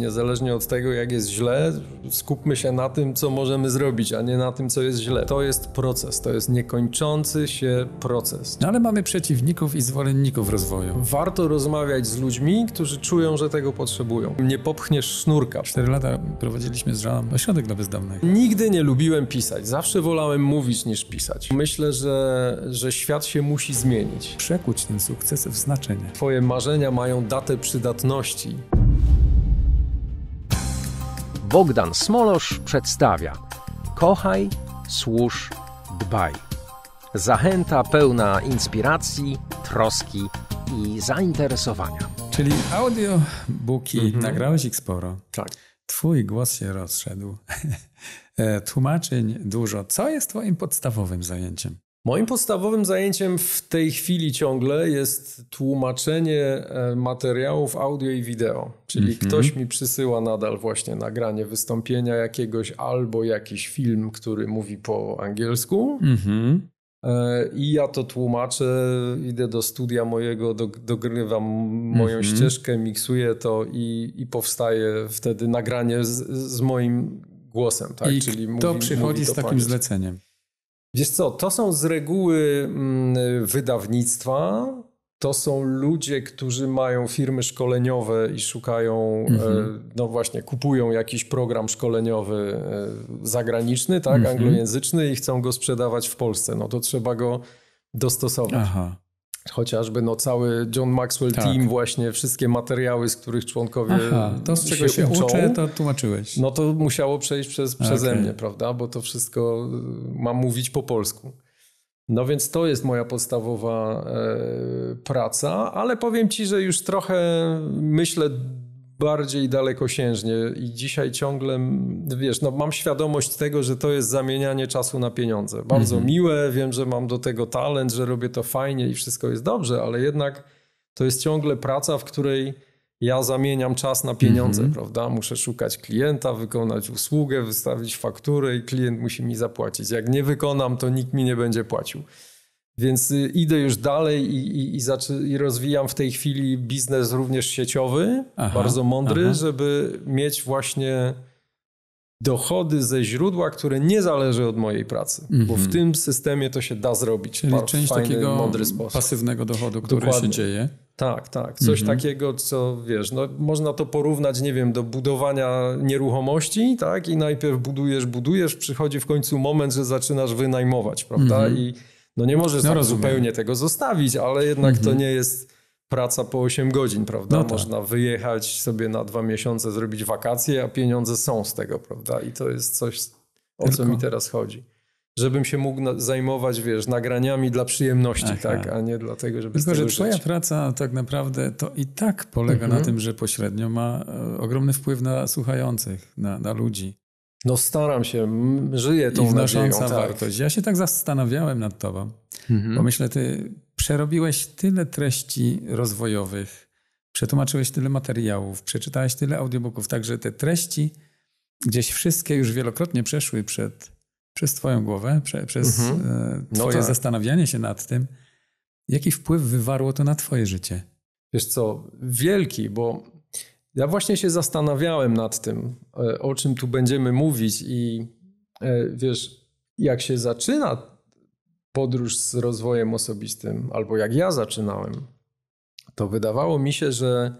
Niezależnie od tego, jak jest źle, skupmy się na tym, co możemy zrobić, a nie na tym, co jest źle. To jest proces, to jest niekończący się proces. No ale mamy przeciwników i zwolenników rozwoju. Warto rozmawiać z ludźmi, którzy czują, że tego potrzebują. Nie popchniesz sznurka. Cztery lata prowadziliśmy z żoną ośrodek dla bezdomnych. Nigdy nie lubiłem pisać. Zawsze wolałem mówić niż pisać. Myślę, że, że świat się musi zmienić. Przekuć ten sukces w znaczenie. Twoje marzenia mają datę przydatności. Bogdan Smolosz przedstawia Kochaj, służ, dbaj. Zachęta pełna inspiracji, troski i zainteresowania. Czyli audiobooki, nagrałeś ich sporo. Tak. Twój głos się rozszedł. E, Tłumaczeń dużo. Co jest twoim podstawowym zajęciem? Moim podstawowym zajęciem w tej chwili ciągle jest tłumaczenie e, materiałów audio i wideo. Czyli ktoś mi przysyła nadal właśnie nagranie wystąpienia jakiegoś albo jakiś film, który mówi po angielsku. Mhm. E, I ja to tłumaczę, idę do studia mojego, do, dogrywam moją Mhm. ścieżkę, miksuję to i, i powstaje wtedy nagranie z, z moim głosem. Tak? I Czyli kto mówi- przychodzi mówi z takim angielsku. zleceniem? Wiesz co, to są z reguły mm, wydawnictwa, to są ludzie, którzy mają firmy szkoleniowe i szukają, Mhm. e, no właśnie, kupują jakiś program szkoleniowy e, zagraniczny, tak, Mhm. anglojęzyczny i chcą go sprzedawać w Polsce. No to trzeba go dostosować. Aha. Chociażby no cały John Maxwell Tak. Team, właśnie wszystkie materiały, z których członkowie Aha, to z czego się, uczą, uczę, to tłumaczyłeś. no to musiało przejść przez, przeze Okej. mnie, prawda? Bo to wszystko y, mam mówić po polsku. No więc to jest moja podstawowa e, praca, ale powiem ci, że już trochę myślę bardziej dalekosiężnie i dzisiaj ciągle, wiesz, no mam świadomość tego, że to jest zamienianie czasu na pieniądze. Bardzo miłe, wiem, że mam do tego talent, że robię to fajnie i wszystko jest dobrze, ale jednak to jest ciągle praca, w której ja zamieniam czas na pieniądze, prawda? Muszę szukać klienta, wykonać usługę, wystawić fakturę i klient musi mi zapłacić. Jak nie wykonam, to nikt mi nie będzie płacił. Więc y, idę już dalej i, i, i, i rozwijam w tej chwili biznes również sieciowy, Aha, bardzo mądry, aha. żeby mieć właśnie dochody ze źródła, które nie zależy od mojej pracy. Bo w tym systemie to się da zrobić Mhm. Czyli w część fajny, takiego mądry sposób. pasywnego dochodu, który Dokładnie. się dzieje. Tak, tak. Coś Mhm. takiego, co wiesz, no, można to porównać, nie wiem, do budowania nieruchomości, tak? I najpierw budujesz, budujesz, przychodzi w końcu moment, że zaczynasz wynajmować, prawda? I no nie możesz Mhm. No, tak rozumiem. Mhm. zupełnie tego zostawić, ale jednak to nie jest praca po 8 godzin, prawda? No tak. Można wyjechać sobie na dwa miesiące, zrobić wakacje, a pieniądze są z tego, prawda? I to jest coś, o co Tylko- mi teraz chodzi. Żebym się mógł zajmować, wiesz, nagraniami dla przyjemności, Aha. tak? A nie dlatego, żeby Tylko, że tego twoja żyć. praca tak naprawdę to i tak polega Mhm. na tym, że pośrednio ma e, ogromny wpływ na słuchających, na, na ludzi. No staram się, żyję I tą wnosząca nadzieją. Tak. wartość. Ja się tak zastanawiałem nad tobą, Mhm. bo myślę, ty przerobiłeś tyle treści rozwojowych, przetłumaczyłeś tyle materiałów, przeczytałeś tyle audiobooków, także te treści gdzieś wszystkie już wielokrotnie przeszły przed, przez twoją głowę, prze, przez Mhm. e, No twoje tak. zastanawianie się nad tym. Jaki wpływ wywarło to na twoje życie? Wiesz co, wielki, bo ja właśnie się zastanawiałem nad tym, e, o czym tu będziemy mówić i e, wiesz, jak się zaczyna podróż z rozwojem osobistym, albo jak ja zaczynałem, to wydawało mi się, że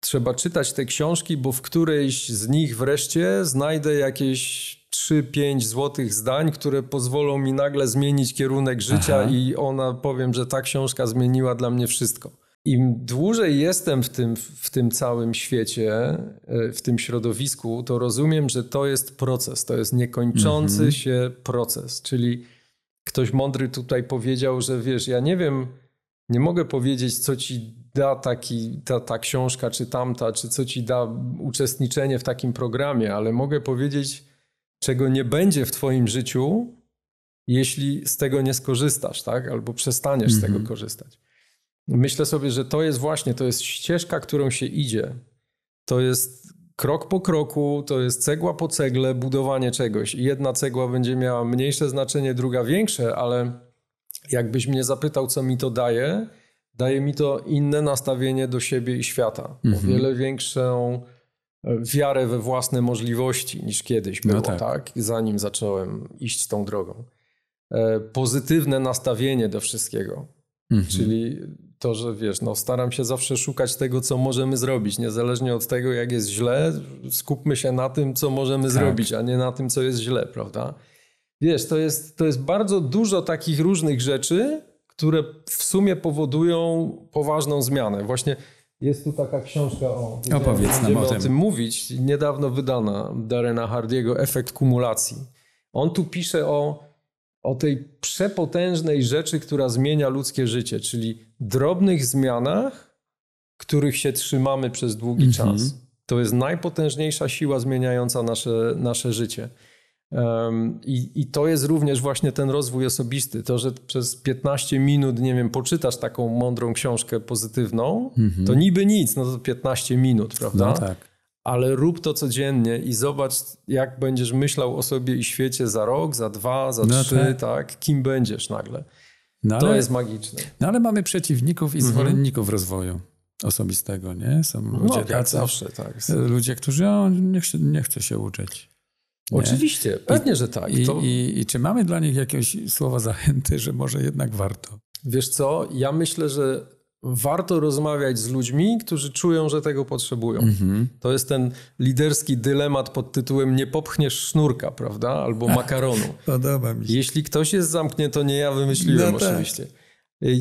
trzeba czytać te książki, bo w którejś z nich wreszcie znajdę jakieś 3-5 złotych zdań, które pozwolą mi nagle zmienić kierunek życia Aha. i ona powiem, że ta książka zmieniła dla mnie wszystko. Im dłużej jestem w tym, w tym całym świecie, e, w tym środowisku, to rozumiem, że to jest proces, to jest niekończący Mhm. się proces. Czyli ktoś mądry tutaj powiedział, że wiesz, ja nie wiem, nie mogę powiedzieć, co ci da taki, ta, ta książka, czy tamta, czy co ci da uczestniczenie w takim programie, ale mogę powiedzieć, czego nie będzie w twoim życiu, jeśli z tego nie skorzystasz, tak? Albo przestaniesz z tego Mhm. korzystać. Myślę sobie, że to jest właśnie, to jest ścieżka, którą się idzie. To jest krok po kroku, to jest cegła po cegle, budowanie czegoś. Jedna cegła będzie miała mniejsze znaczenie, druga większe, ale jakbyś mnie zapytał, co mi to daje, daje mi to inne nastawienie do siebie i świata. O Mhm. wiele większą wiarę we własne możliwości niż kiedyś było, No tak. tak. Zanim zacząłem iść tą drogą. E, Pozytywne nastawienie do wszystkiego. Mhm. Czyli to, że wiesz, no staram się zawsze szukać tego, co możemy zrobić, niezależnie od tego, jak jest źle, skupmy się na tym, co możemy Tak. zrobić, a nie na tym, co jest źle, prawda? Wiesz, to jest, to jest bardzo dużo takich różnych rzeczy, które w sumie powodują poważną zmianę. Właśnie jest tu taka książka o. Opowiedz nam o o tym. tym mówić. Niedawno wydana Darena Hardiego Efekt kumulacji. On tu pisze o, o tej przepotężnej rzeczy, która zmienia ludzkie życie, czyli drobnych zmianach, których się trzymamy przez długi Mhm. czas. To jest najpotężniejsza siła zmieniająca nasze, nasze życie. Um, i, I to jest również właśnie ten rozwój osobisty. To, że przez 15 minut, nie wiem, poczytasz taką mądrą książkę pozytywną, to niby nic, no to 15 minut, prawda? Mhm. No tak. Ale rób to codziennie i zobacz, jak będziesz myślał o sobie i świecie za rok, za dwa, za No trzy, tak. tak. Kim będziesz nagle. No To ale, jest magiczne. no ale mamy przeciwników i Mhm. zwolenników rozwoju osobistego, nie? Są ludzie No, tacy, zawsze, tak. ludzie, którzy o, nie, nie chce się uczyć. Nie? Oczywiście, pewnie, że tak. I, To, i, I czy mamy dla nich jakieś słowa zachęty, że może jednak warto? Wiesz co, ja myślę, że warto rozmawiać z ludźmi, którzy czują, że tego potrzebują. Mhm. To jest ten liderski dylemat pod tytułem nie popchniesz sznurka, prawda? Albo makaronu. Podoba mi się. Jeśli ktoś jest zamknięty, to nie ja wymyśliłem No tak. oczywiście.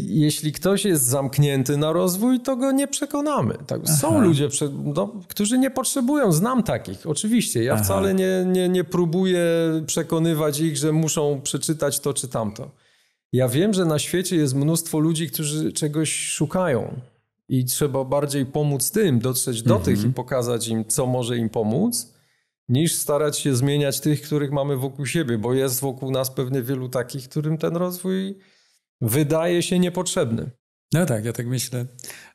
Jeśli ktoś jest zamknięty na rozwój, to go nie przekonamy. Tak, są Aha. ludzie, no, którzy nie potrzebują, znam takich, oczywiście. Ja Aha. wcale nie, nie, nie próbuję przekonywać ich, że muszą przeczytać to czy tamto. Ja wiem, że na świecie jest mnóstwo ludzi, którzy czegoś szukają i trzeba bardziej pomóc tym, dotrzeć do Mhm. tych i pokazać im, co może im pomóc, niż starać się zmieniać tych, których mamy wokół siebie, bo jest wokół nas pewnie wielu takich, którym ten rozwój wydaje się niepotrzebny. No tak, ja tak myślę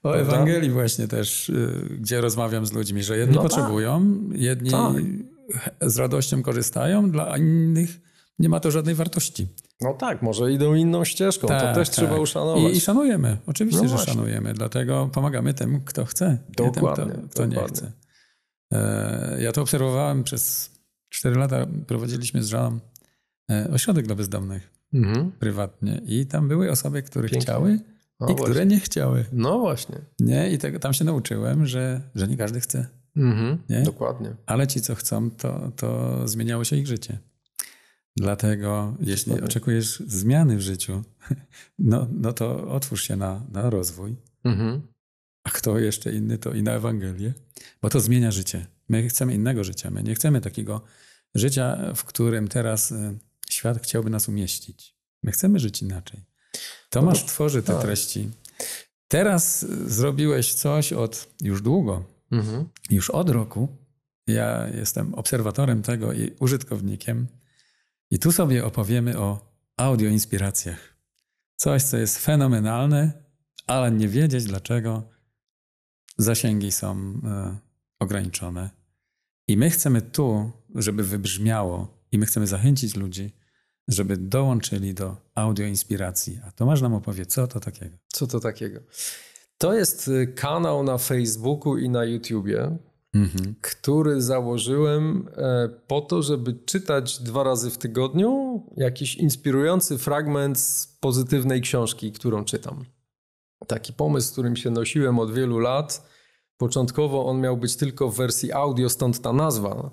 o Prawda? Ewangelii właśnie też, y, gdzie rozmawiam z ludźmi, że jedni No tak. potrzebują, jedni Tak. z radością korzystają, dla innych nie ma to żadnej wartości. No tak, może idą inną ścieżką, to Tak, też tak. trzeba uszanować. I, I szanujemy, oczywiście, No że właśnie. szanujemy, dlatego pomagamy tym, kto chce, nie tym, Dokładnie, kto, kto nie dokładnie. chce. E, Ja to obserwowałem przez 4 lata, prowadziliśmy z żoną e, ośrodek dla bezdomnych Mhm. prywatnie i tam były osoby, które Pięknie. chciały No i właśnie. które nie chciały. No właśnie. Nie, i tego, tam się nauczyłem, że, że nie każdy chce. Mhm. Nie? Dokładnie. Ale ci, co chcą, to, to zmieniało się ich życie. Dlatego, jeśli oczekujesz zmiany w życiu, no, no to otwórz się na, na rozwój. Mhm. A kto jeszcze inny, to i na Ewangelię, bo to zmienia życie. My chcemy innego życia. My nie chcemy takiego życia, w którym teraz y, świat chciałby nas umieścić. My chcemy żyć inaczej. Tomasz No, tworzy te tak. treści. Teraz y, zrobiłeś coś od już długo, Mhm. już od roku. Ja jestem obserwatorem tego i użytkownikiem. I tu sobie opowiemy o audioinspiracjach. Coś, co jest fenomenalne, ale nie wiedzieć dlaczego zasięgi są e, ograniczone. I my chcemy tu, żeby wybrzmiało, i my chcemy zachęcić ludzi, żeby dołączyli do audioinspiracji. A Tomasz nam opowie, co to takiego. Co to takiego? To jest y, kanał na Facebooku i na YouTubie, Mhm. który założyłem e, po to, żeby czytać dwa razy w tygodniu jakiś inspirujący fragment z pozytywnej książki, którą czytam. Taki pomysł, z którym się nosiłem od wielu lat. Początkowo on miał być tylko w wersji audio, stąd ta nazwa.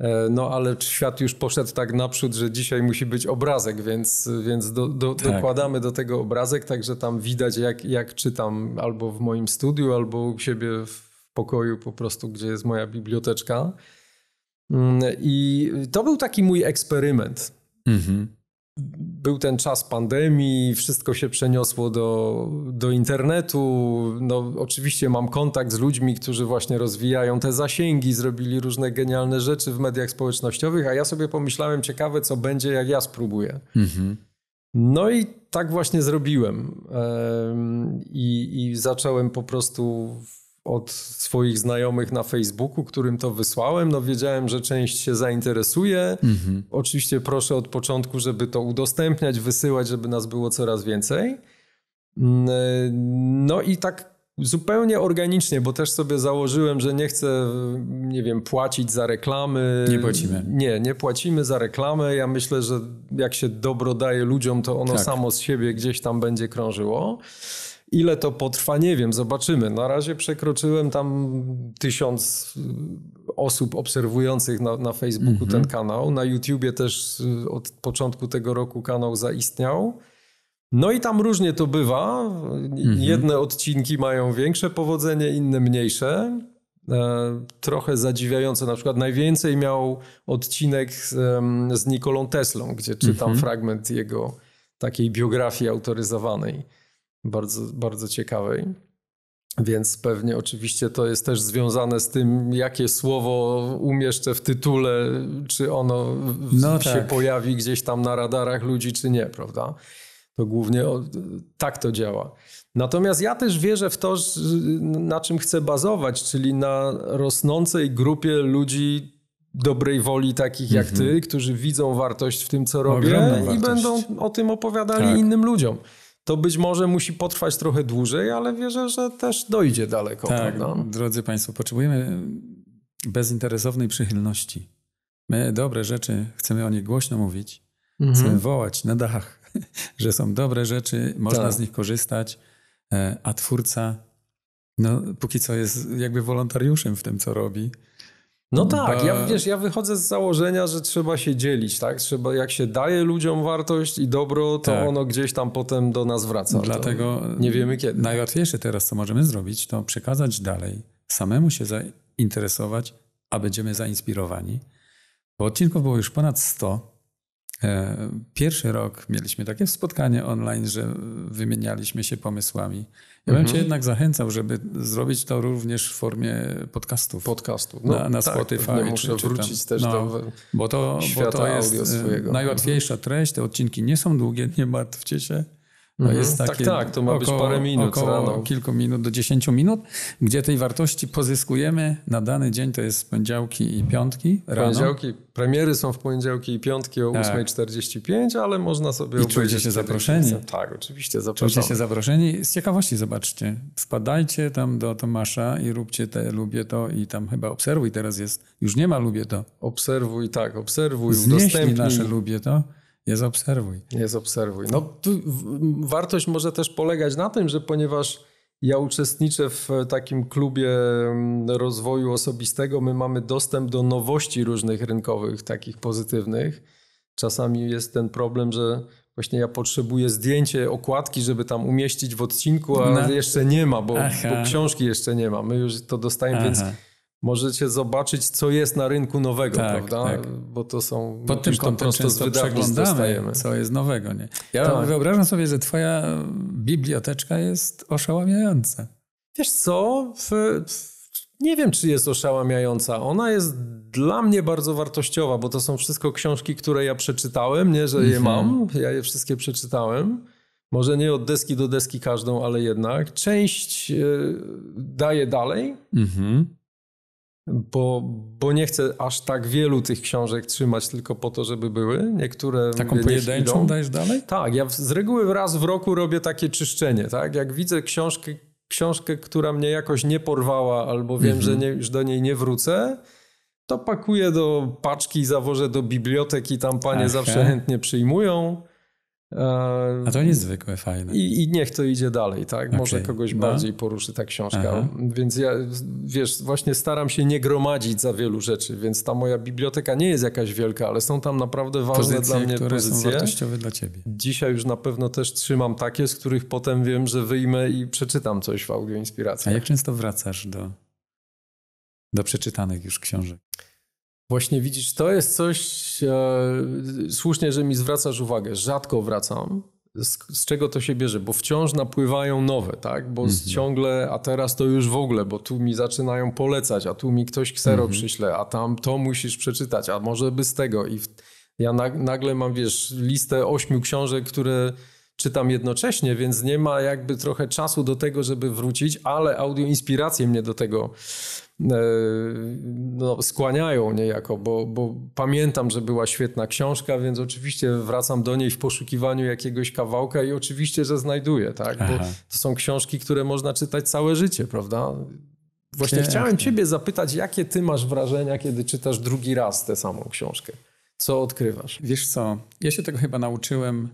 E, No ale świat już poszedł tak naprzód, że dzisiaj musi być obrazek, więc, więc do, do, Tak. dokładamy do tego obrazek, także tam widać jak, jak czytam albo w moim studiu, albo u siebie w pokoju po prostu, gdzie jest moja biblioteczka. Mm, I to był taki mój eksperyment. Mhm. Był ten czas pandemii, wszystko się przeniosło do, do internetu. No, oczywiście mam kontakt z ludźmi, którzy właśnie rozwijają te zasięgi, zrobili różne genialne rzeczy w mediach społecznościowych, a ja sobie pomyślałem, ciekawe co będzie, jak ja spróbuję. Mhm. No i tak właśnie zrobiłem. Em, I, I zacząłem po prostu od swoich znajomych na Facebooku, którym to wysłałem. No wiedziałem, że część się zainteresuje. Mhm. Oczywiście proszę od początku, żeby to udostępniać, wysyłać, żeby nas było coraz więcej. Mm, No i tak zupełnie organicznie, bo też sobie założyłem, że nie chcę, nie wiem, płacić za reklamy. Nie płacimy. Nie, nie płacimy za reklamę. Ja myślę, że jak się dobro daje ludziom, to ono Tak. samo z siebie gdzieś tam będzie krążyło. Ile to potrwa, nie wiem, zobaczymy. Na razie przekroczyłem tam tysiąc y, osób obserwujących na, na Facebooku ten kanał. Na YouTubie też y, od początku tego roku kanał zaistniał. No i tam różnie to bywa. Jedne odcinki mają większe powodzenie, inne mniejsze. E, trochę zadziwiające. Na przykład najwięcej miał odcinek z, Nikolą Teslą, gdzie czytam fragment jego takiej biografii autoryzowanej. Bardzo, bardzo ciekawej. Więc pewnie oczywiście to jest też związane z tym, jakie słowo umieszczę w tytule, czy ono No się tak. pojawi gdzieś tam na radarach ludzi, czy nie, prawda? To głównie o, tak to działa. Natomiast ja też wierzę w to, na czym chcę bazować, czyli na rosnącej grupie ludzi dobrej woli, takich jak ty, którzy widzą wartość w tym, co robię i będą o tym opowiadali Tak. innym ludziom. To być może musi potrwać trochę dłużej, ale wierzę, że też dojdzie daleko, Tak, prawda? drodzy Państwo, potrzebujemy bezinteresownej przychylności. My dobre rzeczy, chcemy o nich głośno mówić, Mhm. chcemy wołać na dach, że są dobre rzeczy, można Tak. z nich korzystać, e, a twórca no, póki co jest jakby wolontariuszem w tym, co robi. No tak, Ba- ja, wiesz, ja wychodzę z założenia, że trzeba się dzielić, tak? Trzeba, jak się daje ludziom wartość i dobro, to Tak. ono gdzieś tam potem do nas wraca. Dlatego nie wiemy kiedy. najłatwiejsze teraz, co możemy zrobić, to przekazać dalej, samemu się zainteresować, a będziemy zainspirowani. Bo odcinków było już ponad 100. E, Pierwszy rok mieliśmy takie spotkanie online, że wymienialiśmy się pomysłami. Ja bym Mhm. cię jednak zachęcał, żeby zrobić to również w formie podcastów. Podcastu. na, na tak, Spotify. czy- Muszę czy tam- wrócić też no, do... Bo to, bo świata to jest e, swojego. najłatwiejsza treść. Te odcinki nie są długie, nie martwcie się. Mhm. jest Tak, takie tak, to ma być parę minut Około rano. kilku minut do 10 minut, gdzie tej wartości pozyskujemy na dany dzień, to jest poniedziałki i piątki rano. Poniedziałki, premiery są w poniedziałki i piątki o Tak. 8.45, ale można sobie I czujecie obejrzeć się kiedy zaproszeni? Tak, oczywiście, Czujcie zapraszamy. się zaproszeni. Z ciekawości zobaczcie. Wpadajcie tam do Tomasza i róbcie te lubię to i tam chyba obserwuj teraz jest. Już nie ma lubię to. Obserwuj, tak, obserwuj, Znieśli udostępnij. nasze lubię to. Jest obserwuj. Nie zobserwuj. No, tu wartość może też polegać na tym, że ponieważ ja uczestniczę w takim klubie mm, rozwoju osobistego, my mamy dostęp do nowości różnych rynkowych, takich pozytywnych. Czasami jest ten problem, że właśnie ja potrzebuję zdjęcie okładki, żeby tam umieścić w odcinku, a No. jeszcze nie ma, bo, bo książki jeszcze nie ma. My już to dostajemy, więc Aha. Możecie zobaczyć, co jest na rynku nowego, Tak, prawda? tak. Bo to są Pod tym kątem często przeglądamy, dostajemy. co jest nowego. Nie? Ja Tak. wyobrażam sobie, że twoja biblioteczka jest oszałamiająca. Wiesz co? W, w, nie wiem, czy jest oszałamiająca. Ona jest dla mnie bardzo wartościowa, bo to są wszystko książki, które ja przeczytałem. Nie, że je Mhm. mam. Ja je wszystkie przeczytałem. Może nie od deski do deski każdą, ale jednak. Część e, daję dalej, Mhm. Bo, bo nie chcę aż tak wielu tych książek trzymać tylko po to, żeby były. Niektóre Taką pojedynczą idą. dajesz dalej? Tak, ja z reguły raz w roku robię takie czyszczenie, tak? Jak widzę książkę, książkę która mnie jakoś nie porwała, albo wiem, że nie, już do niej nie wrócę, to pakuję do paczki, zawożę do biblioteki, tam panie Aha. zawsze chętnie przyjmują. A to niezwykłe, fajne. i, I niech to idzie dalej, tak? Może Okej. kogoś No. bardziej poruszy ta książka. Aha. Więc ja, wiesz, właśnie staram się nie gromadzić za wielu rzeczy, więc ta moja biblioteka nie jest jakaś wielka, ale są tam naprawdę ważne Pozycje, dla mnie które są pozycje. wartościowe dla ciebie. Dzisiaj już na pewno też trzymam takie, z których potem wiem, że wyjmę i przeczytam coś w audio A jak często wracasz do, do przeczytanych już książek? Właśnie widzisz, to jest coś, e, słusznie, że mi zwracasz uwagę. Rzadko wracam. Z, z czego to się bierze? Bo wciąż napływają nowe, tak? Bo Mhm. ciągle, a teraz to już w ogóle, bo tu mi zaczynają polecać, a tu mi ktoś ksero Mhm. przyśle, a tam to musisz przeczytać, a może by z tego. I w, ja nag, nagle mam, wiesz, listę ośmiu książek, które czytam jednocześnie, więc nie ma jakby trochę czasu do tego, żeby wrócić, ale audio inspiracje mnie do tego e, no, skłaniają niejako, bo, bo pamiętam, że była świetna książka, więc oczywiście wracam do niej w poszukiwaniu jakiegoś kawałka i oczywiście, że znajduję, tak? Bo to są książki, które można czytać całe życie, prawda? Właśnie Pięknie. chciałem ciebie zapytać, jakie ty masz wrażenia, kiedy czytasz drugi raz tę samą książkę? Co odkrywasz? Wiesz co, ja się tego chyba nauczyłem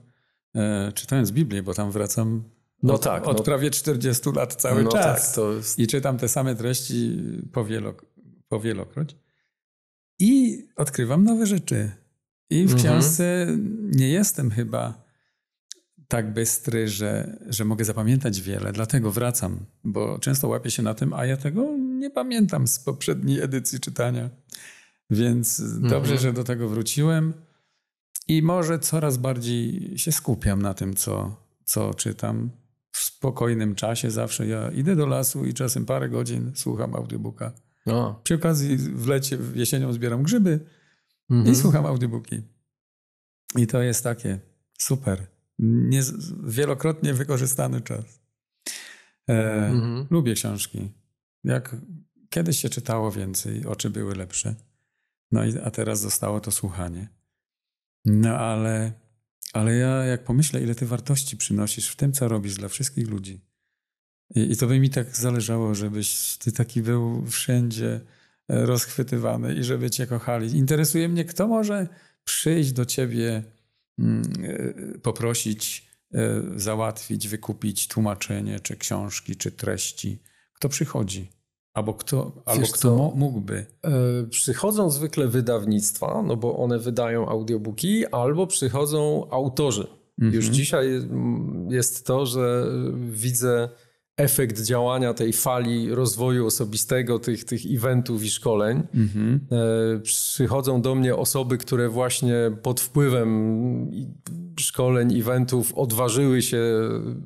czytając Biblię, bo tam wracam no od, tak, od no, prawie 40 lat cały no czas. Tak, jest... I czytam te same treści powielok powielokroć. I odkrywam nowe rzeczy. I w mhm. książce nie jestem chyba tak bystry, że, że mogę zapamiętać wiele, dlatego wracam, bo często łapię się na tym, a ja tego nie pamiętam z poprzedniej edycji czytania. Więc mhm. dobrze, że do tego wróciłem i może coraz bardziej się skupiam na tym, co, co czytam. W spokojnym czasie zawsze ja idę do lasu i czasem parę godzin słucham audiobooka. No. Przy okazji w lecie, w jesienią zbieram grzyby mhm. i słucham audiobooki. I to jest takie super. Nie, wielokrotnie wykorzystany czas. E, mhm. Lubię książki. Jak kiedyś się czytało więcej, oczy były lepsze. No i, a teraz zostało to słuchanie. No ale, ale ja jak pomyślę, ile ty wartości przynosisz w tym, co robisz dla wszystkich ludzi. I, i to by mi tak zależało, żebyś ty taki był wszędzie e, rozchwytywany i żeby cię kochali. Interesuje mnie, kto może przyjść do ciebie, mm, e, poprosić, e, załatwić, wykupić tłumaczenie, czy książki, czy treści. Kto przychodzi? Albo kto, albo kto mógłby? E, przychodzą zwykle wydawnictwa, no bo one wydają audiobooki, albo przychodzą autorzy. Mhm. Już dzisiaj jest to, że widzę efekt działania tej fali rozwoju osobistego, tych, tych eventów i szkoleń. Mhm. E, przychodzą do mnie osoby, które właśnie pod wpływem szkoleń, eventów odważyły się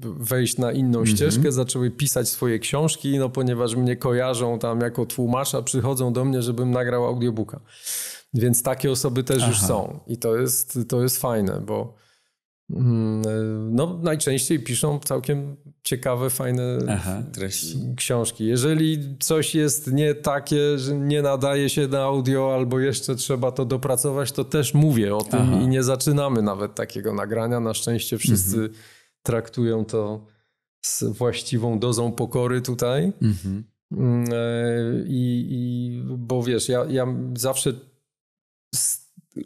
wejść na inną mhm. ścieżkę, zaczęły pisać swoje książki, no ponieważ mnie kojarzą tam jako tłumacza, przychodzą do mnie, żebym nagrał audiobooka. Więc takie osoby też Aha. już są i to jest, to jest fajne, bo Mm, no, najczęściej piszą całkiem ciekawe, fajne Aha, książki. Jeżeli coś jest nie takie, że nie nadaje się na audio, albo jeszcze trzeba to dopracować, to też mówię o tym Aha. i nie zaczynamy nawet takiego nagrania. Na szczęście wszyscy mhm. traktują to z właściwą dozą pokory tutaj. Mhm. Mm, e, I, I, bo wiesz, ja, ja zawsze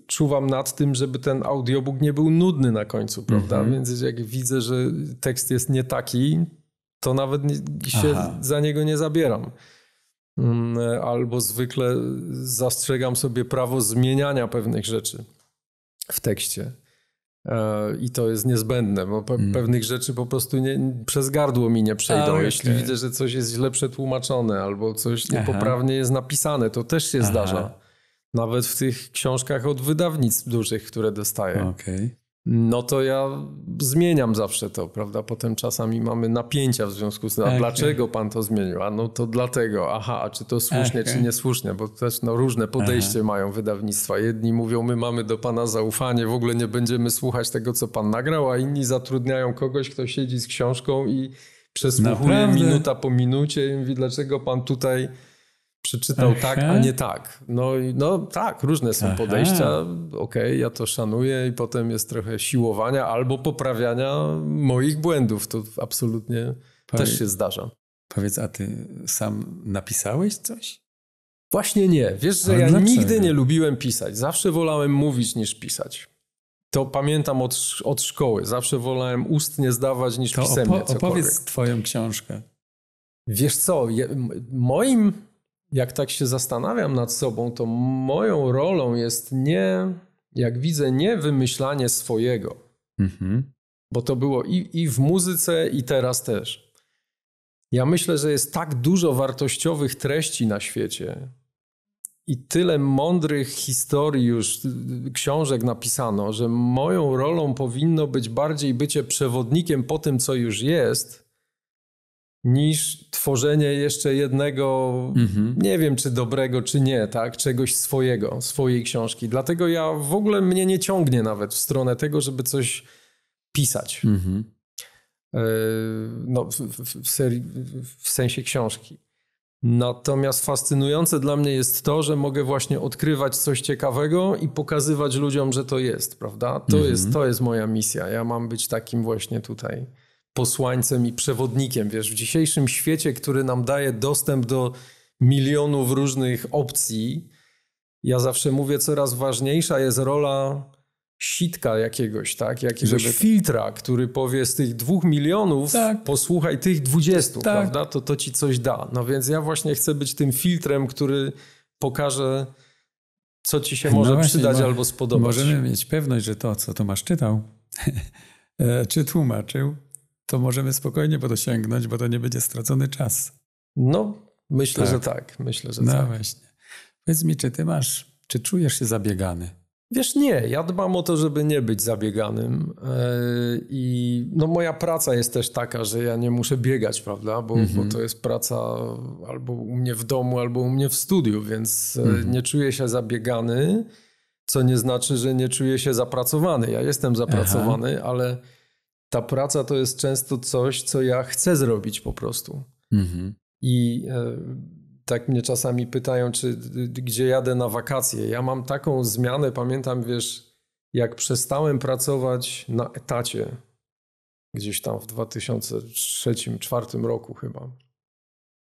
czuwam nad tym, żeby ten audiobook nie był nudny na końcu, prawda? -hmm. Więc jak widzę, że tekst jest nie taki, to nawet się Aha. za niego nie zabieram. Mm, albo zwykle zastrzegam sobie prawo zmieniania pewnych rzeczy w tekście. E, I to jest niezbędne, bo pe mm. pewnych rzeczy po prostu nie, przez gardło mi nie przejdą. A, Jeśli okay. widzę, że coś jest źle przetłumaczone albo coś niepoprawnie Aha. jest napisane, to też się Aha. zdarza. Nawet w tych książkach od wydawnictw dużych, które dostaję. Okay. No to ja zmieniam zawsze to, prawda? Potem czasami mamy napięcia w związku z tym, a okay. dlaczego pan to zmienił? A no to dlatego, aha, a czy to słusznie, okay. czy niesłusznie? Bo też no, różne podejście aha. mają wydawnictwa. Jedni mówią, my mamy do pana zaufanie, w ogóle nie będziemy słuchać tego, co pan nagrał, a inni zatrudniają kogoś, kto siedzi z książką i przesłuchuje Naprawdę? minuta po minucie i mówi, dlaczego pan tutaj przeczytał Aha. tak, a nie tak. No, no tak, różne są Aha. podejścia. Okej, okay, ja to szanuję i potem jest trochę siłowania albo poprawiania moich błędów. To absolutnie Powiedz, też się zdarza. Powiedz, a ty sam napisałeś coś? Właśnie nie. Wiesz, że ja dlaczego? nigdy nie lubiłem pisać. Zawsze wolałem mówić niż pisać. To pamiętam od, od szkoły. Zawsze wolałem ustnie zdawać niż to pisemnie. Opo- opowiedz twoją książkę. Wiesz co, moim jak tak się zastanawiam nad sobą, to moją rolą jest nie, jak widzę, nie wymyślanie swojego. Mhm. Bo to było i, i w muzyce, i teraz też. Ja myślę, że jest tak dużo wartościowych treści na świecie i tyle mądrych historii już, książek napisano, że moją rolą powinno być bardziej bycie przewodnikiem po tym, co już jest, niż tworzenie jeszcze jednego, mhm. nie wiem czy dobrego, czy nie, tak, czegoś swojego, swojej książki. Dlatego ja w ogóle mnie nie ciągnie nawet w stronę tego, żeby coś pisać. Mhm. E, no, w, w, serii, w sensie książki. Natomiast fascynujące dla mnie jest to, że mogę właśnie odkrywać coś ciekawego i pokazywać ludziom, że to jest, prawda? To, mhm. jest, to jest moja misja. Ja mam być takim właśnie tutaj posłańcem i przewodnikiem. Wiesz, w dzisiejszym świecie, który nam daje dostęp do milionów różnych opcji, ja zawsze mówię, coraz ważniejsza jest rola sitka jakiegoś, tak? Jakiegoś Żeby... filtra, który powie z tych dwóch milionów tak. posłuchaj tych dwudziestu, tak. prawda? To to ci coś da. No więc ja właśnie chcę być tym filtrem, który pokaże co ci się no może właśnie, przydać albo spodobać. Możemy mieć pewność, że to, co Tomasz czytał, e, czy tłumaczył, to możemy spokojnie po to sięgnąć, bo to nie będzie stracony czas. No, myślę, tak. że tak. Myślę, że no tak. właśnie. Powiedz mi, czy ty masz, czy czujesz się zabiegany? Wiesz, nie, ja dbam o to, żeby nie być zabieganym. E, I no, moja praca jest też taka, że ja nie muszę biegać, prawda? Bo, bo mhm. to jest praca albo u mnie w domu, albo u mnie w studiu, więc mm nie czuję się zabiegany, co nie znaczy, że nie czuję się zapracowany. Ja jestem zapracowany, Aha. ale ta praca to jest często coś, co ja chcę zrobić po prostu. Mhm. I e, tak mnie czasami pytają, czy gdzie jadę na wakacje. Ja mam taką zmianę, pamiętam, wiesz, jak przestałem pracować na etacie, gdzieś tam w 2003-2004 roku chyba,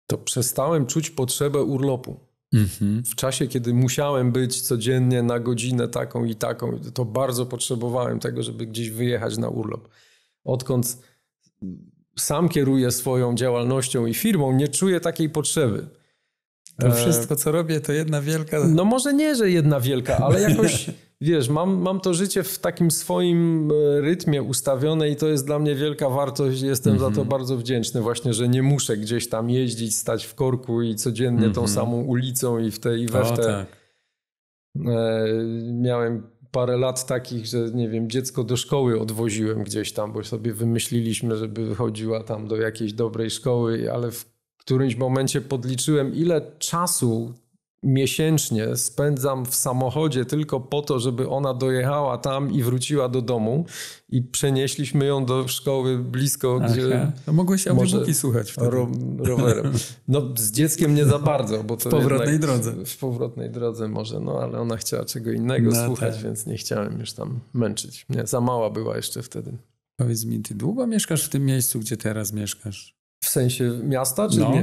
to przestałem czuć potrzebę urlopu. Mhm. W czasie, kiedy musiałem być codziennie na godzinę taką i taką, to bardzo potrzebowałem tego, żeby gdzieś wyjechać na urlop. Odkąd sam kieruję swoją działalnością i firmą, nie czuję takiej potrzeby. To e, wszystko, co robię, to jedna wielka. No może nie, że jedna wielka, ale jakoś, wiesz, mam, mam to życie w takim swoim e, rytmie ustawione i to jest dla mnie wielka wartość. Jestem mm -hmm. za to mhm. bardzo wdzięczny, właśnie, że nie muszę gdzieś tam jeździć, stać w korku i codziennie mm -hmm. tą mhm. samą ulicą i w te i we w te. Tak. E, miałem parę lat takich, że nie wiem, dziecko do szkoły odwoziłem gdzieś tam, bo sobie wymyśliliśmy, żeby chodziła tam do jakiejś dobrej szkoły, ale w w którymś momencie podliczyłem, ile czasu miesięcznie spędzam w samochodzie tylko po to, żeby ona dojechała tam i wróciła do domu i przenieśliśmy ją do szkoły blisko, Aha. gdzie... To mogłeś audiobooki słuchać wtedy. Ro, rowerem. No z dzieckiem nie za bardzo, bo to W powrotnej drodze. W powrotnej drodze może, no ale ona chciała czego innego no, słuchać, tak. więc nie chciałem już tam męczyć. Nie, za mała była jeszcze wtedy. Powiedz mi, ty długo mieszkasz w tym miejscu, gdzie teraz mieszkasz? W sensie miasta? Czy no.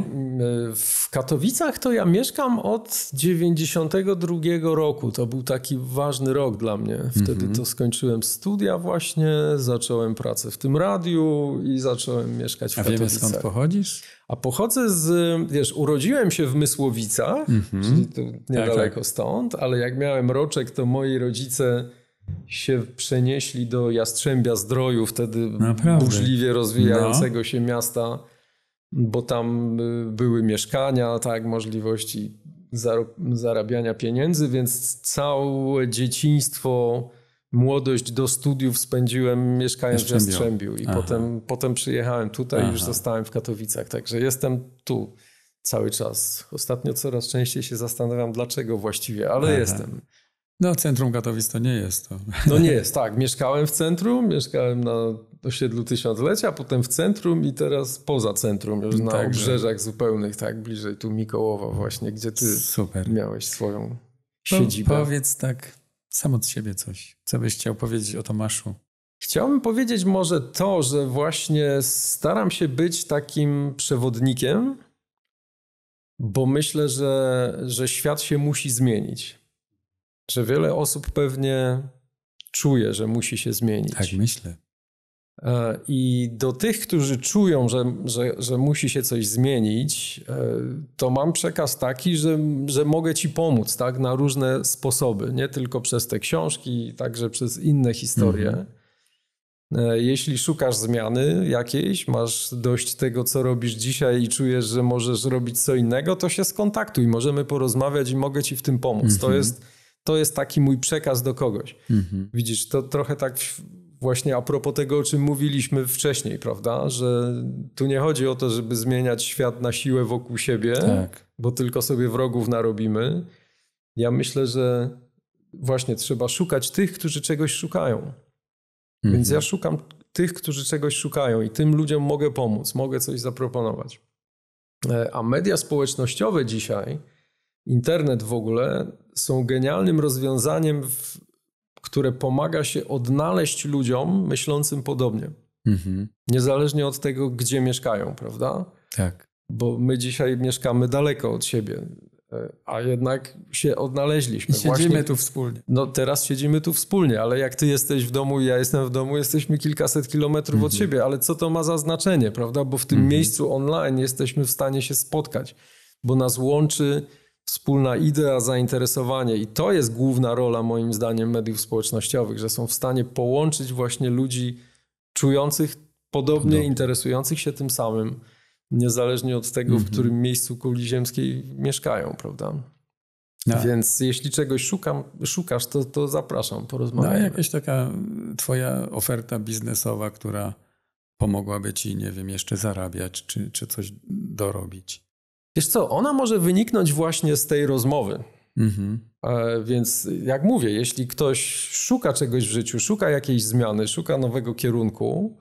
w Katowicach to ja mieszkam od 92 roku. To był taki ważny rok dla mnie. Wtedy mm -hmm. to skończyłem studia właśnie, zacząłem pracę w tym radiu i zacząłem mieszkać w A Katowicach. A wiemy skąd pochodzisz? A pochodzę z, wiesz, urodziłem się w Mysłowicach, mm -hmm. czyli tu niedaleko tak, tak. stąd, ale jak miałem roczek, to moi rodzice się przenieśli do Jastrzębia Zdroju, wtedy Naprawdę? burzliwie rozwijającego no. się miasta bo tam y, były mieszkania, tak, możliwości zarabiania pieniędzy, więc całe dzieciństwo, młodość do studiów spędziłem mieszkając w Jastrzębiu i potem, potem przyjechałem tutaj i już zostałem w Katowicach, także jestem tu cały czas. Ostatnio coraz częściej się zastanawiam, dlaczego właściwie, ale Aha. jestem. No, centrum Katowic to nie jest to. No nie jest, tak. Mieszkałem w centrum, mieszkałem na osiedlu Tysiąclecia, potem w centrum i teraz poza centrum, już na tak, obrzeżach zupełnych, tak, bliżej tu Mikołowa właśnie, gdzie ty Super. miałeś swoją siedzibę. Po, powiedz tak sam od siebie coś. Co byś chciał powiedzieć o Tomaszu? Chciałbym powiedzieć może to, że właśnie staram się być takim przewodnikiem, bo myślę, że, że świat się musi zmienić. Że wiele osób pewnie czuje, że musi się zmienić. Tak, myślę. E, I do tych, którzy czują, że, że, że musi się coś zmienić, e, to mam przekaz taki, że, że mogę ci pomóc tak, na różne sposoby, nie tylko przez te książki, także przez inne historie. Mhm. E, jeśli szukasz zmiany jakiejś, masz dość tego, co robisz dzisiaj i czujesz, że możesz robić co innego, to się skontaktuj, możemy porozmawiać i mogę ci w tym pomóc. Mhm. To, jest, to jest taki mój przekaz do kogoś. Mhm. Widzisz, to trochę tak właśnie a propos tego, o czym mówiliśmy wcześniej, prawda? Że tu nie chodzi o to, żeby zmieniać świat na siłę wokół siebie, tak. bo tylko sobie wrogów narobimy. Ja myślę, że właśnie trzeba szukać tych, którzy czegoś szukają. Mhm. Więc ja szukam tych, którzy czegoś szukają i tym ludziom mogę pomóc, mogę coś zaproponować. E, a media społecznościowe dzisiaj, internet w ogóle, są genialnym rozwiązaniem, w, które pomaga się odnaleźć ludziom myślącym podobnie. Mhm. Niezależnie od tego, gdzie mieszkają, prawda? Tak. Bo my dzisiaj mieszkamy daleko od siebie, e, a jednak się odnaleźliśmy. I siedzimy Właśnie, tu wspólnie. No teraz siedzimy tu wspólnie, ale jak ty jesteś w domu i ja jestem w domu, jesteśmy kilkaset kilometrów mhm. od siebie, ale co to ma za znaczenie, prawda? Bo w tym mhm. miejscu online jesteśmy w stanie się spotkać, bo nas łączy wspólna idea, zainteresowanie i to jest główna rola moim zdaniem mediów społecznościowych, że są w stanie połączyć właśnie ludzi czujących podobnie, interesujących się tym samym, niezależnie od tego, w mhm. którym miejscu kuli ziemskiej mieszkają, prawda? No. Więc jeśli czegoś szukam, szukasz, to, to zapraszam, porozmawiamy. No, jakaś taka twoja oferta biznesowa, która pomogłaby ci, nie wiem, jeszcze zarabiać, czy, czy coś dorobić? Wiesz co, ona może wyniknąć właśnie z tej rozmowy. Mhm. E, więc jak mówię, jeśli ktoś szuka czegoś w życiu, szuka jakiejś zmiany, szuka nowego kierunku,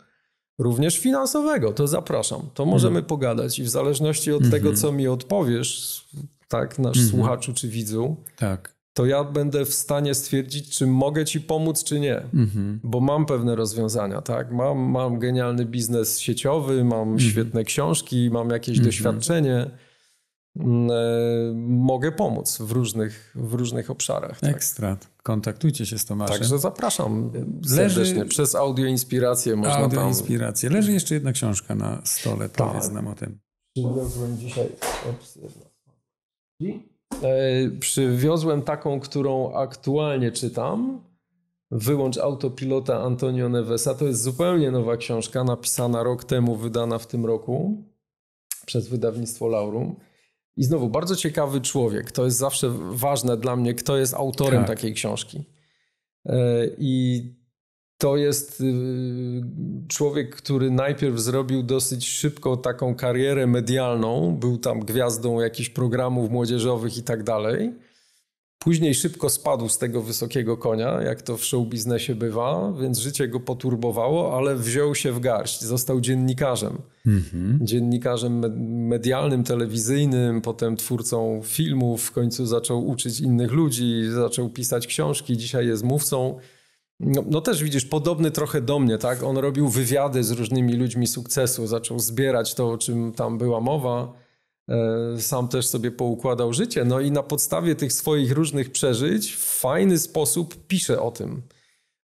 również finansowego, to zapraszam. To możemy mhm. pogadać i w zależności od tego, mhm. co mi odpowiesz, tak, nasz mhm. słuchaczu czy widzu, tak. to ja będę w stanie stwierdzić, czy mogę ci pomóc, czy nie. Mhm. Bo mam pewne rozwiązania, tak? Mam, mam genialny biznes sieciowy, mam mhm. świetne książki, mam jakieś doświadczenie mogę pomóc w różnych, w różnych obszarach. Tak. Ekstra. Kontaktujcie się z Tomaszem. Także zapraszam serdecznie. Leży... Przez audioinspirację można Audioinspirację. Leży jeszcze jedna książka na stole. Tak. Powiedz nam o tym. Przywiozłem dzisiaj... E, przywiozłem taką, którą aktualnie czytam. Wyłącz autopilota Antonio Nevesa. To jest zupełnie nowa książka, napisana rok temu, wydana w tym roku przez wydawnictwo Laurum. I znowu, bardzo ciekawy człowiek. To jest zawsze ważne dla mnie, kto jest autorem tak. takiej książki. E, I to jest y, człowiek, który najpierw zrobił dosyć szybko taką karierę medialną. Był tam gwiazdą jakichś programów młodzieżowych i tak dalej. Później szybko spadł z tego wysokiego konia, jak to w show biznesie bywa, więc życie go poturbowało, ale wziął się w garść. Został dziennikarzem. Mhm. Dziennikarzem medialnym, telewizyjnym, potem twórcą filmów. W końcu zaczął uczyć innych ludzi, zaczął pisać książki. Dzisiaj jest mówcą. No, no, też widzisz, podobny trochę do mnie, tak? On robił wywiady z różnymi ludźmi sukcesu, zaczął zbierać to, o czym tam była mowa sam też sobie poukładał życie. No i na podstawie tych swoich różnych przeżyć w fajny sposób pisze o tym.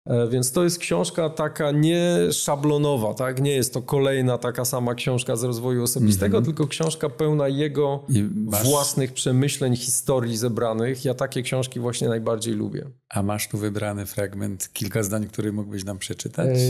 E, więc to jest książka taka nie szablonowa, tak? Nie jest to kolejna taka sama książka z rozwoju osobistego, mm -hmm. tylko książka pełna jego masz... własnych przemyśleń, historii zebranych. Ja takie książki właśnie najbardziej lubię. A masz tu wybrany fragment, kilka zdań, który mógłbyś nam przeczytać? E,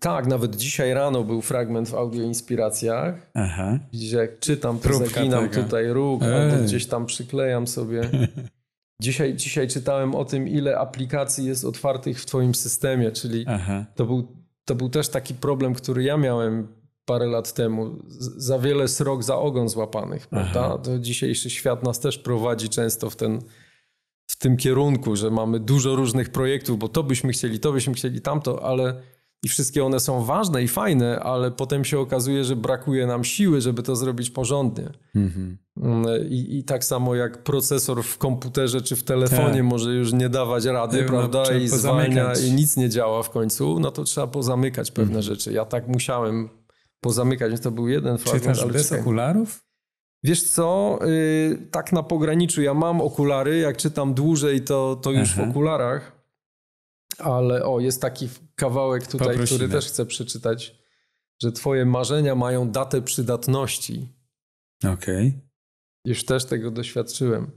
tak, nawet dzisiaj rano był fragment w audioinspiracjach. Aha. Widzisz, jak czytam, to Próbka zaginam tego. tutaj róg, albo gdzieś tam przyklejam sobie. Dzisiaj, dzisiaj czytałem o tym, ile aplikacji jest otwartych w Twoim systemie, czyli to był, to był też taki problem, który ja miałem parę lat temu. Za wiele srok za ogon złapanych, prawda? To dzisiejszy świat nas też prowadzi często w ten w tym kierunku, że mamy dużo różnych projektów, bo to byśmy chcieli, to byśmy chcieli, tamto, ale i wszystkie one są ważne i fajne, ale potem się okazuje, że brakuje nam siły, żeby to zrobić porządnie. Mm-hmm. I, I, tak samo jak procesor w komputerze czy w telefonie tak. może już nie dawać rady, no, prawda? I zwalnia i nic nie działa w końcu, no to trzeba pozamykać pewne mm-hmm. rzeczy. Ja tak musiałem pozamykać, więc to był jeden fragment. Czytasz bez czekaj. okularów? Wiesz co, yy, tak na pograniczu. Ja mam okulary, jak czytam dłużej, to, to już Aha. w okularach. Ale o, jest taki kawałek tutaj, Poprosimy. który też chcę przeczytać, że twoje marzenia mają datę przydatności. Okej. Okay. Już też tego doświadczyłem.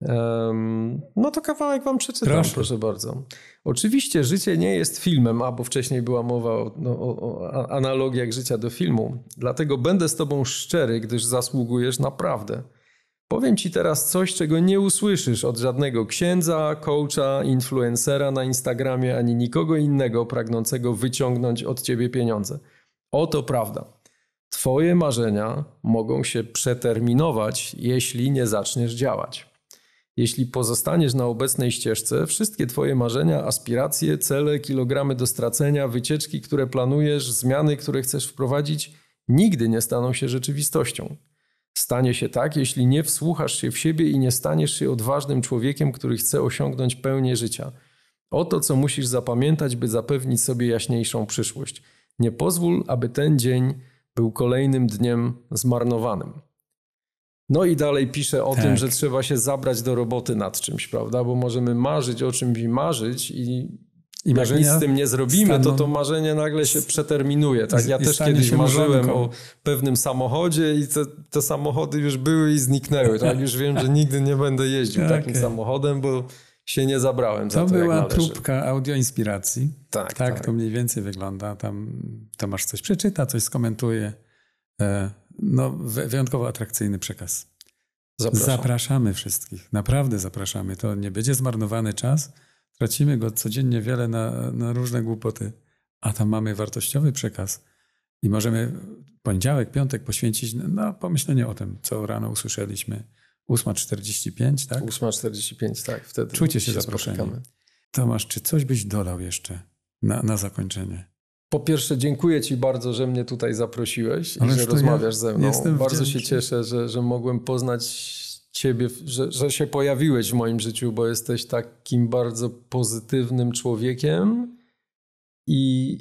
Um, no to kawałek wam przeczytam, proszę. proszę. bardzo. Oczywiście życie nie jest filmem, a bo wcześniej była mowa o, no, o, o analogiach życia do filmu. Dlatego będę z tobą szczery, gdyż zasługujesz naprawdę. Powiem ci teraz coś, czego nie usłyszysz od żadnego księdza, coacha, influencera na Instagramie, ani nikogo innego pragnącego wyciągnąć od ciebie pieniądze. Oto prawda. Twoje marzenia mogą się przeterminować, jeśli nie zaczniesz działać. Jeśli pozostaniesz na obecnej ścieżce, wszystkie Twoje marzenia, aspiracje, cele, kilogramy do stracenia, wycieczki, które planujesz, zmiany, które chcesz wprowadzić, nigdy nie staną się rzeczywistością. Stanie się tak, jeśli nie wsłuchasz się w siebie i nie staniesz się odważnym człowiekiem, który chce osiągnąć pełnię życia. Oto, co musisz zapamiętać, by zapewnić sobie jaśniejszą przyszłość. Nie pozwól, aby ten dzień był kolejnym dniem zmarnowanym. No i dalej pisze o tak. tym, że trzeba się zabrać do roboty nad czymś, prawda? Bo możemy marzyć o czymś i marzyć i i jak nic z tym nie zrobimy, staną, to to marzenie nagle się przeterminuje. Tak? Ja też kiedyś marzyłem o pewnym samochodzie i te, te, samochody już były i zniknęły. Tak? Już wiem, że nigdy nie będę jeździł okay. takim samochodem, bo się nie zabrałem to za to była próbka audio inspiracji. Tak, tak, tak, to mniej więcej wygląda. Tam Tomasz coś przeczyta, coś skomentuje. E, no, wyjątkowo atrakcyjny przekaz. Zapraszam. Zapraszamy wszystkich. Naprawdę zapraszamy. To nie będzie zmarnowany czas. Tracimy go codziennie wiele na, na różne głupoty, a tam mamy wartościowy przekaz i możemy poniedziałek, piątek poświęcić na pomyślenie o tym, co rano usłyszeliśmy. 8.45, tak? 8.45, tak. Wtedy Czujcie się, się zaproszeni. Spotykamy. Tomasz, czy coś byś dodał jeszcze na, na zakończenie? Po pierwsze, dziękuję Ci bardzo, że mnie tutaj zaprosiłeś i że rozmawiasz ja ze mną. bardzo wdzięczny. się cieszę, że, że mogłem poznać Ciebie, że, że się pojawiłeś w moim życiu, bo jesteś takim bardzo pozytywnym człowiekiem i,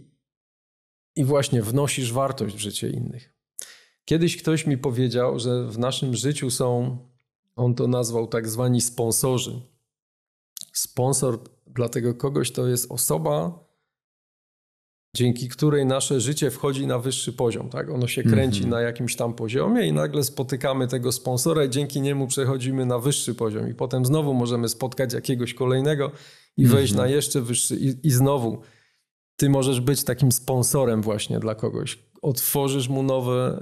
i właśnie wnosisz wartość w życie innych. Kiedyś ktoś mi powiedział, że w naszym życiu są, on to nazwał tak zwani sponsorzy. Sponsor dla tego kogoś to jest osoba, dzięki której nasze życie wchodzi na wyższy poziom. Tak? Ono się kręci -hmm. na jakimś tam poziomie i nagle spotykamy tego sponsora i dzięki niemu przechodzimy na wyższy poziom. I potem znowu możemy spotkać jakiegoś kolejnego i wejść mm -hmm. na jeszcze wyższy. I, I znowu ty możesz być takim sponsorem właśnie dla kogoś. Otworzysz mu nowy,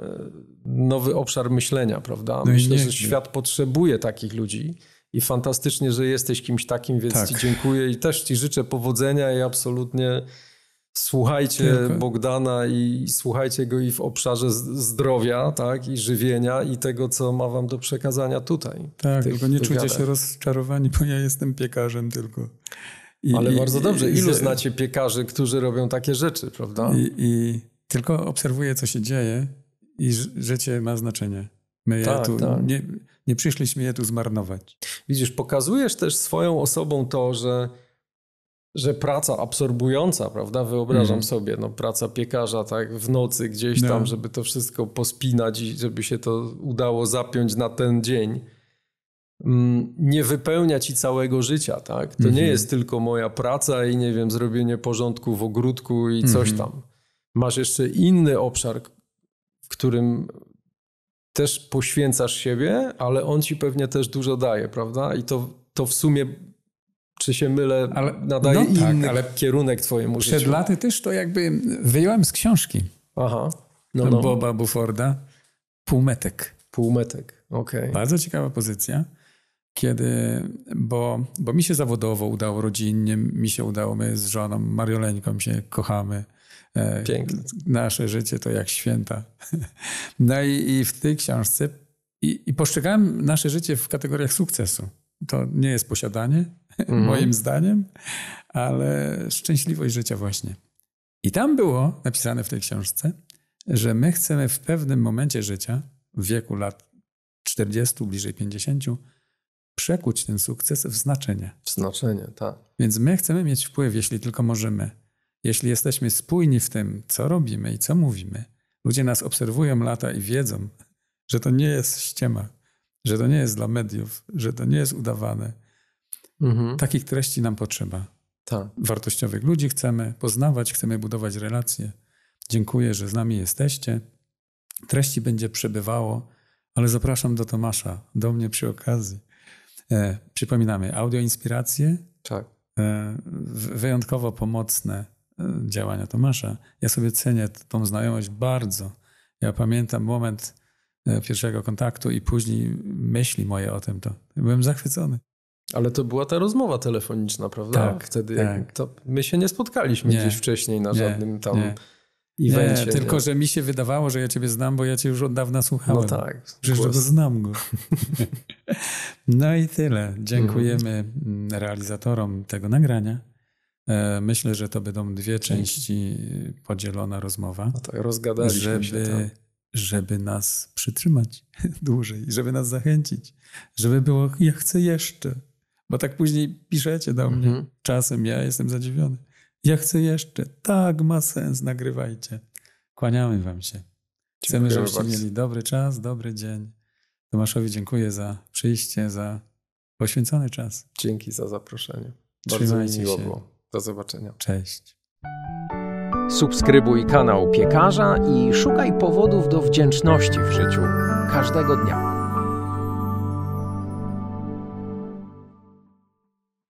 nowy obszar myślenia, prawda? No Myślę, że świat potrzebuje takich ludzi. I fantastycznie, że jesteś kimś takim, więc tak. Ci dziękuję i też Ci życzę powodzenia i absolutnie Słuchajcie. Bogdana i słuchajcie go i w obszarze zdrowia, tak, i żywienia i tego, co ma wam do przekazania tutaj. Tak, tylko nie czujcie się rozczarowani, bo ja jestem piekarzem tylko. I, Ale i, bardzo dobrze. Ilu i, znacie piekarzy, którzy robią takie rzeczy, prawda? I, tylko obserwuję, co się dzieje i życie ma znaczenie. My tak, tu tak. Nie, nie przyszliśmy je tu zmarnować. Widzisz, pokazujesz też swoją osobą to, że że praca absorbująca, prawda? Wyobrażam mm. sobie, no, praca piekarza tak w nocy gdzieś no. tam, żeby to wszystko pospinać i żeby się to udało zapiąć na ten dzień. Mm, nie wypełnia ci całego życia, tak? To mm -hmm. nie mhm. jest tylko moja praca i nie wiem, zrobienie porządku w ogródku i coś mm -hmm. tam. Masz jeszcze inny obszar, w którym też poświęcasz siebie, ale on ci pewnie też dużo daje, prawda? I to, to w sumie czy się mylę, ale, nadaje no tak, inny ale kierunek twojemu przed życiu. Przed laty też to jakby wyjąłem z książki. Aha. No, no. Boba Bufforda. Półmetek. Półmetek, okej. Okay. Bardzo ciekawa pozycja. Kiedy, bo, bo mi się zawodowo udało, rodzinnie mi się udało, my z żoną Marioleńką się kochamy. E, Piękne. Nasze życie to jak święta. No i, i w tej książce i, i postrzegałem nasze życie w kategoriach sukcesu. To nie jest posiadanie, mm. moim zdaniem, ale szczęśliwość życia właśnie. I tam było napisane w tej książce, że my chcemy w pewnym momencie życia, w wieku lat 40, bliżej 50, przekuć ten sukces w znaczenie. W znaczenie, tak. Więc my chcemy mieć wpływ, jeśli tylko możemy. Jeśli jesteśmy spójni w tym, co robimy i co mówimy, ludzie nas obserwują lata i wiedzą, że to nie jest ściema, że to nie jest dla mediów, że to nie jest udawane, Mhm. Takich treści nam potrzeba. Tak. Wartościowych ludzi chcemy poznawać, chcemy budować relacje. Dziękuję, że z nami jesteście. Treści będzie przebywało, ale zapraszam do Tomasza, do mnie przy okazji. E, przypominamy, audio inspiracje. Tak. E, wyjątkowo pomocne e, działania Tomasza. Ja sobie cenię tą znajomość bardzo. Ja pamiętam moment e, pierwszego kontaktu i później myśli moje o tym. To byłem zachwycony. Ale to była ta rozmowa telefoniczna, prawda? Tak, Wtedy tak. To my się nie spotkaliśmy nie, gdzieś wcześniej na nie, żadnym tam nie. evencie. Nie, tylko, nie? że mi się wydawało, że ja ciebie znam, bo ja cię już od dawna słuchałem. No tak. Przecież go znam go. no i tyle. Dziękujemy mhm. realizatorom tego nagrania. E, myślę, że to będą dwie części podzielona rozmowa. No tak, rozgadaliśmy żeby, się tam. Żeby nas przytrzymać dłużej, żeby nas zachęcić, żeby było ja chcę jeszcze. Bo tak później piszecie do mnie. Mhm. Czasem ja jestem zadziwiony. Ja chcę jeszcze. Tak, ma sens, nagrywajcie. Kłaniamy wam się. Chcemy, żebyście bardzo. mieli dobry czas, dobry dzień. Tomaszowi dziękuję za przyjście, za poświęcony czas. Dzięki za zaproszenie. Bardzo Trzymajcie miło się. było. Do zobaczenia. Cześć. Subskrybuj kanał Piekarza i szukaj powodów do wdzięczności w życiu każdego dnia.